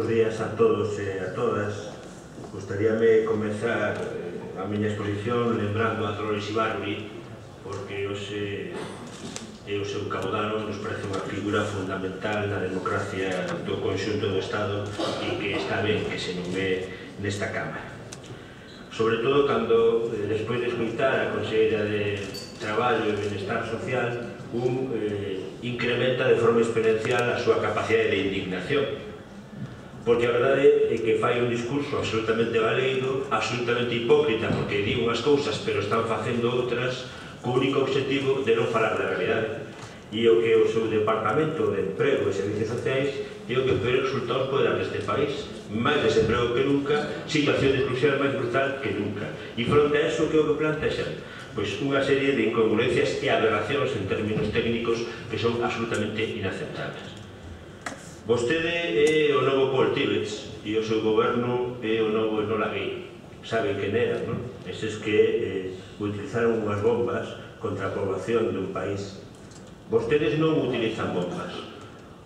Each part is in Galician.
bos días a todos e a todas. Gostaríame comenzar eh, a miña exposición lembrando a Dolores Ibarri, porque hoxe e o seu caudano nos parece unha figura fundamental na democracia do conxunto do Estado e que está ben que se nomee nesta Cámara. Sobre todo cando, eh, despois de escutar a Conselleira de Traballo e Benestar Social, un eh, incrementa de forma experiencial a súa capacidade de indignación porque a verdade é que fai un discurso absolutamente galeiro, absolutamente hipócrita, porque di unhas cousas pero están facendo outras, co único objetivo de non falar da realidade. E o que o seu departamento de emprego e servicios sociais digo que peores resultados pode dar neste país. Máis desemprego que nunca situación de exclusión máis brutal que nunca. E fronte a eso que é o que plantexan pois unha serie de incongruencias e aberracións en términos técnicos que son absolutamente inaceptables. Vostede é o novo Paul Tibbets e o seu goberno é o novo Enola Gay. Saben quen era, non? Eses que eh, utilizaron unhas bombas contra a población dun país. Vostedes non utilizan bombas.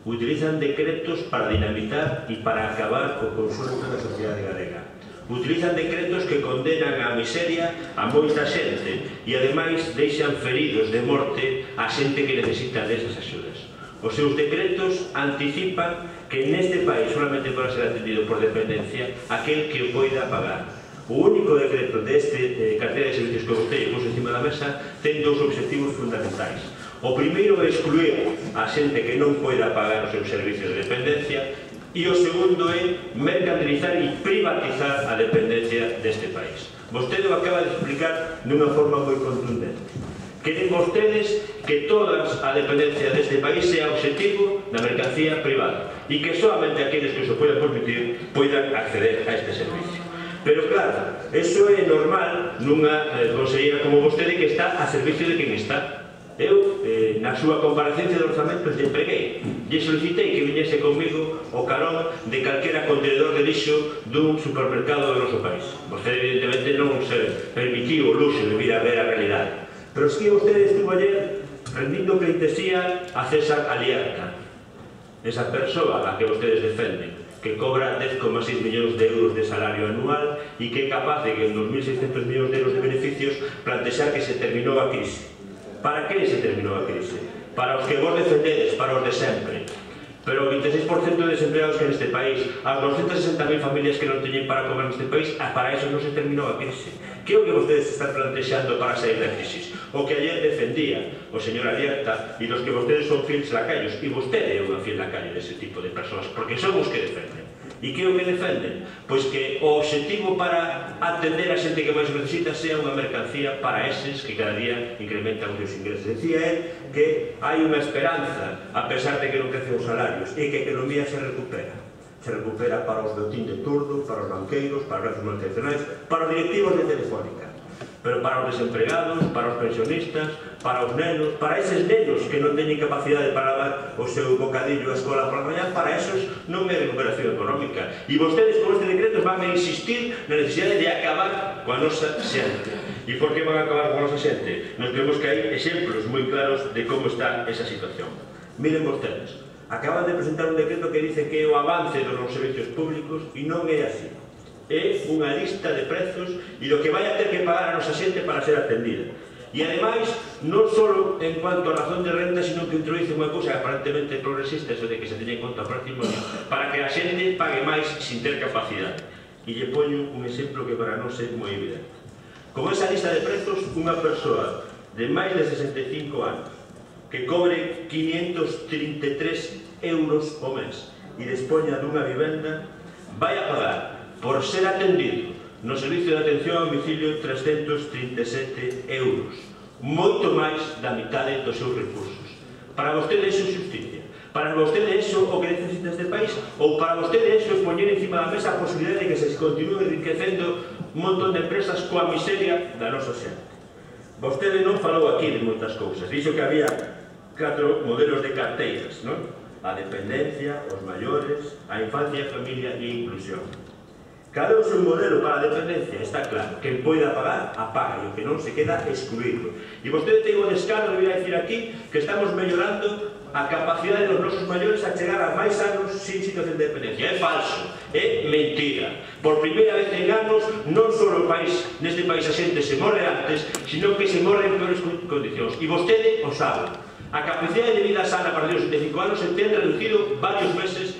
Utilizan decretos para dinamitar e para acabar co consumo da sociedade galega. Utilizan decretos que condenan a miseria a moita xente e ademais deixan feridos de morte a xente que necesita desas axudas. Os seus decretos anticipan que neste país solamente para ser atendido por dependencia aquel que o poida pagar. O único decreto deste de eh, carteira de servicios que o puso encima da mesa ten dous objetivos fundamentais. O primeiro é excluir a xente que non poida pagar os seus servicios de dependencia e o segundo é mercantilizar e privatizar a dependencia deste país. Vostede o acaba de explicar dunha forma moi contundente. Queren vostedes que toda a dependencia deste país sea objetivo da mercancía privada e que solamente aqueles que se poden permitir poidan acceder a este servicio. Pero claro, eso é normal nunha eh, conselleira como vostede que está a servicio de quen está. Eu, eh, na súa comparecencia de orzamento, lle preguei. Lle solicitei que viñese comigo o carón de calquera contenedor de lixo dun supermercado do noso país. Vostede, evidentemente, non se permitiu o luxo de vir a ver a realidade. Pero si vostede estuvo ayer rendindo pleitesía a César Aliarca, esa persoa a que vostedes defenden, que cobra 10,6 millóns de euros de salario anual e que é capaz de que en 2.600 millóns de euros de beneficios plantexar que se terminou a crise. Para que se terminou a crise? Para os que vos defendedes, para os de sempre Pero o 26% de desempleados que neste país, as 260.000 familias que non teñen para comer neste país, ah, para eso non se terminou a crise. Que é o que vostedes están plantexando para sair da crisis? O que ayer defendía o señor Alierta e dos que vostedes son fiel lacayos, e vostede é unha fiel lacayo dese tipo de persoas, porque son os que defenden. E que é o que defenden? Pois que o objetivo para atender a xente que máis necesita sea unha mercancía para eses que cada día incrementan os seus ingresos. Decía él que hai unha esperanza, a pesar de que non crecen os salarios, e que a economía se recupera se recupera para os do TIN de turno, para os banqueiros, para os multinacionais, para os directivos de Telefónica, pero para os desempregados, para os pensionistas, para os nenos, para eses nenos que non teñen capacidade para dar o seu bocadillo a escola para mañá, para esos non é recuperación E vostedes con este decreto van a insistir na necesidade de acabar coa nosa xente. E por que van a acabar coa nosa xente? Nos vemos que hai exemplos moi claros de como está esa situación. Miren vostedes, acaban de presentar un decreto que dice que é o avance dos nosos servicios públicos e non é así. É unha lista de prezos e do que vai a ter que pagar a nosa xente para ser atendida. E ademais, non só en cuanto a razón de renta, sino que introduce unha cousa aparentemente progresista, eso de que se teña en conta o patrimonio, para que a xente pague máis sin ter capacidade. E lle poño un exemplo que para non ser moi evidente. Con esa lista de prezos, unha persoa de máis de 65 anos que cobre 533 euros o mes e despoña dunha vivenda vai a pagar por ser atendido no servicio de atención a domicilio 337 euros, moito máis da mitade dos seus recursos. Para vostede iso justicia. Para vostede iso o que necesita este país ou para vostede iso é poñer encima da mesa a posibilidade de que se continue enriquecendo un montón de empresas coa miseria da nosa xente. Vostede non falou aquí de moitas cousas. Dixo que había catro modelos de carteiras, non? A dependencia, os maiores, a infancia, a familia e a inclusión. Cada un modelo para a dependencia, está claro. Quen poida pagar, apaga, e o que non se queda excluído. E vostede ten o descaro de vir a dicir aquí que estamos mellorando a capacidade dos nosos maiores a chegar a máis anos sin situación de dependencia. É falso, é mentira. Por primeira vez en anos, non só o país, neste país a xente se morre antes, sino que se morre en peores condicións. E vostede o sabe. A capacidade de vida sana para os 75 anos se ten reducido varios meses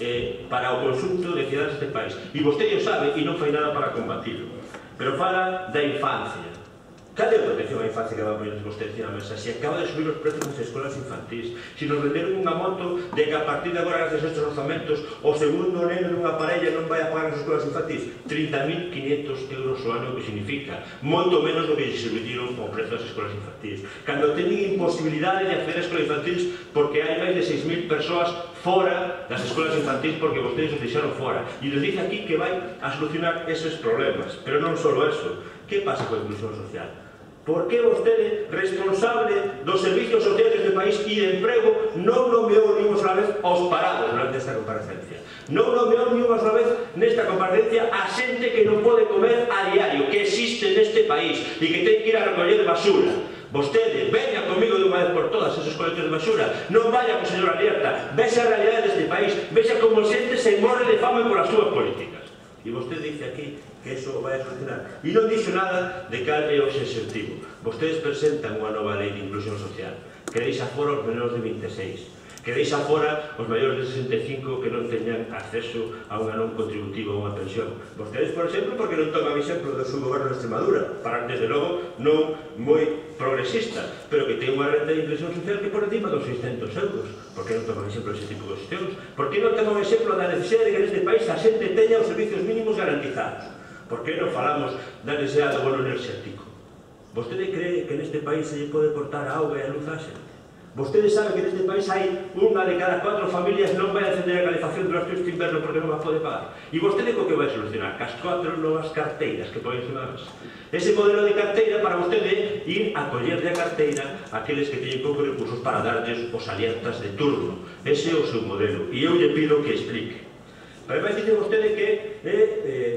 eh, para o consulto de cidades deste país. E vostede o sabe e non fai nada para combatirlo. Pero fala da infancia. Cade é a protección á infancia que van vostede vostedes na mesa? Se acaba de subir os prezos nas escolas infantís, se nos venderon unha moto de que a partir de agora, gracias a estes orzamentos, o segundo neno dunha parella non vai a pagar as escolas infantís. 30.500 euros o ano que significa, moito menos do que se subidieron o prezo das escolas infantís. Cando teñen imposibilidade de acceder a escolas infantís porque hai máis de 6.000 persoas fora das escolas infantís porque vostedes os deixaron fora. E les dice aquí que vai a solucionar esos problemas. Pero non só eso, que pasa coa inclusión social? Por que vostede, responsable dos servicios sociales do país e de emprego, non nomeou ni unha sola vez aos parados durante esta comparecencia? Non nomeou ni unha sola vez nesta comparecencia a xente que non pode comer a diario, que existe neste país e que ten que ir a recoller basura. Vostede, veña comigo de unha vez por todas esos coletes de basura. Non vaya con señora Lierta. Vexa a realidade deste país. Vexa como xente se morre de fame polas súas políticas. E vostede dice aquí que eso vai a solucionar. E non dixo nada de cal é o exertivo. Vostedes presentan unha nova lei de inclusión social. Queréis afora os menores de 26. Queréis afora os maiores de 65 que non teñan acceso a unha non contributiva ou unha pensión. Vostedes, por exemplo, porque non toman exemplo do seu goberno de Extremadura. Para, desde logo, non moi progresista, pero que ten unha renta de inclusión social que por encima dos 600 euros. Por que non toman exemplo ese tipo de cuestións? Por que non toman exemplo da necesidade de que neste país a xente teña os servicios mínimos garantizados? Por que non falamos da necesidade do bono enerxético? Vostede cree que neste país se lle pode cortar a auga e a luz a xente? Vostedes saben que neste país hai unha de cada cuatro familias non vai acender a calefacción durante este inverno porque non as pode pagar. E vostede co que vai solucionar? Cas cuatro novas carteiras que poden ser Ese modelo de carteira para vostede ir a coller de a carteira aqueles que teñen poucos recursos para darles os alertas de turno. Ese é o seu modelo. E eu lle pido que explique. Pero vai dice vostede que eh, eh,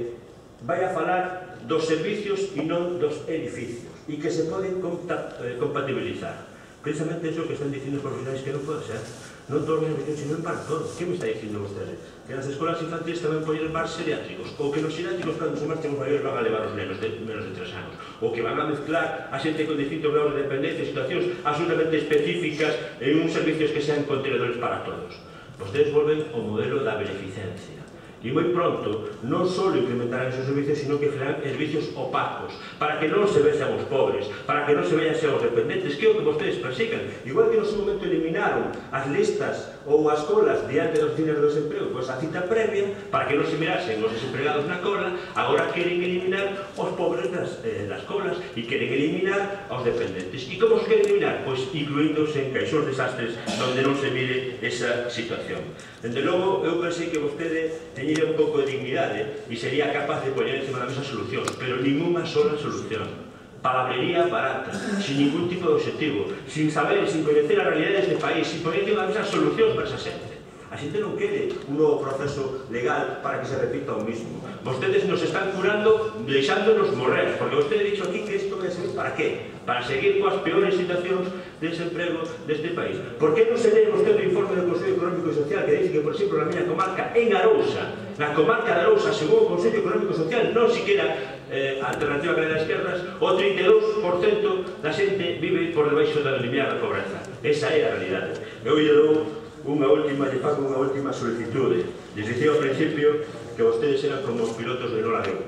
vai a falar dos servicios e non dos edificios e que se poden eh, compatibilizar. Precisamente eso que están dicindo os profesionais que non pode ser. Non todos os beneficios, sino para todos. Que me está dicindo vostedes? Que nas escolas infantis tamén poden levar seriátricos, ou que nos seriátricos cando se marchen os maiores van a levar os nenos de menos de 3 anos, ou que van a mezclar a xente con distintos grados de dependencia, situacións absolutamente específicas en uns servicios que sean contenedores para todos. Vostedes volven ao modelo da beneficencia e moi pronto non só incrementarán os servicios, sino que generan servicios opacos, para que non se vexan os pobres, para que non se vexan os dependentes, que é o que vostedes persigan. Igual que no seu momento eliminaron as listas ou as colas diante dos fines do desemprego pois a cita previa para que non se mirasen os desempregados na cola agora queren eliminar os pobres das, eh, das colas e queren eliminar aos dependentes e como se queren eliminar? pois incluíndose en caixóns desastres onde non se mire esa situación Dende logo, eu pensei que vostede teñía un pouco de dignidade e sería capaz de poñer encima da mesa solucións, pero ninguna sola solución palabrería barata, sin ningún tipo de objetivo, sin saber, sin coñecer a realidades deste país, sin poder ter unha solucións para esa xente. A xente non quere un novo proceso legal para que se repita o mismo. Vostedes nos están curando deixándonos morrer, porque vostede dixo aquí que isto vai ser para qué? Para seguir coas peores situacións de desemprego deste país. Por que non se lee vostede o informe do Consello Económico e Social que dice que, por exemplo, na miña comarca, en Arousa, na comarca de Arousa, según o Consello Económico e Social, non siquiera eh, alternativa que das esquerdas, o 32% da xente vive por debaixo da limiar da pobreza. Esa é a realidade. Eu lle dou Unha última, lle fago unha última solicitude. Lles dicía ao principio que vostedes eran como os pilotos de Lola Gay,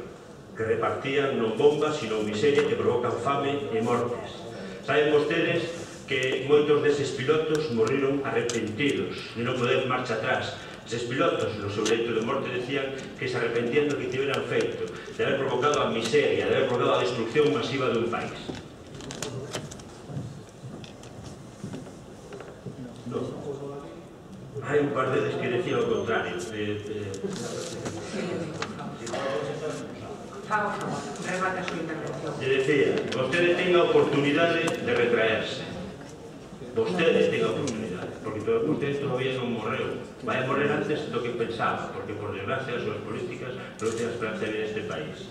que repartían non bombas, sino miseria que provocan fame e mortes. Saben vostedes que moitos deses pilotos morriron arrepentidos, de non poder marcha atrás, Eses pilotos, no seu leito de morte, decían que se arrepentían do que tiveran feito, de haber provocado a miseria, de haber provocado a destrucción masiva dun país. hai un par de veces que decía o contrario. Eh, eh, remata súa intervención. E decía, vostede ten a oportunidade de retraerse. Vostede ten a oportunidade, porque todos ustedes todavía non morreu. Vai a morrer antes do que pensaba, porque por desgracia as súas políticas reducen a esperanza de este país.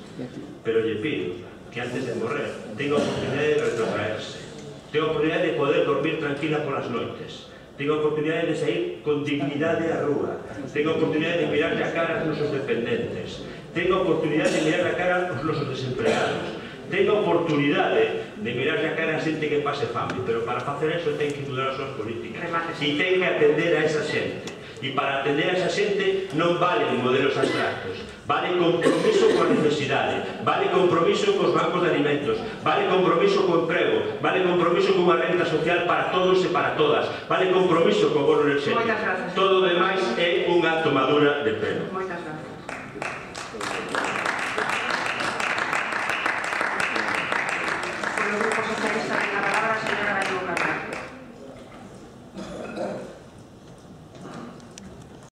Pero lle pido que antes de morrer tenga a oportunidade de retraerse. Tenga a oportunidade de poder dormir tranquila por as noites Tengo a oportunidade de sair con dignidade á rúa, Tengo a oportunidade de mirarle a cara aos nosos dependentes, Tengo a oportunidade de mirar a cara aos nosos desempleados. Tengo a oportunidade de mirarle a cara a xente que pase fame, pero para facer eso ten que mudar as súas políticas e ten que atender a esa xente. E para atender a esa xente non valen modelos abstractos, Vale compromiso coa necesidade, vale compromiso cos bancos de alimentos, vale compromiso co emprego, vale compromiso cunha renta social para todos e para todas, vale compromiso co bono enerxético. Todo o demais é unha tomadura de pelo.